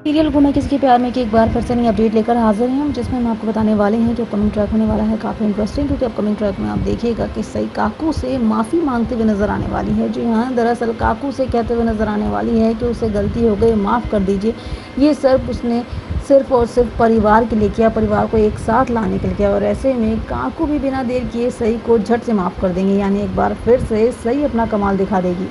Serial गुना किसके प्यार में कि एक बार फिर से नई अपडेट लेकर हाजिर हैं हम, जिसमें हम आपको बताने वाले हैं कि अपकमिंग ट्रैक होने वाला है, काफ़ी इंटरेस्टिंग क्योंकि अपकमिंग ट्रैक में आप देखिएगा कि सही काकू से माफ़ी मांगते हुए नज़र आने वाली है। जो यहाँ दरअसल काकू से कहते हुए नज़र आने वाली है कि उसे गलती हो गई, माफ़ कर दीजिए। ये सब उसने सिर्फ़ और सिर्फ़ परिवार के लिए किया, परिवार को एक साथ लाने के लिए किया, और ऐसे में काकू भी बिना देर किए सही को झट से माफ़ कर देंगे, यानी एक बार फिर से सही अपना कमाल दिखा देगी।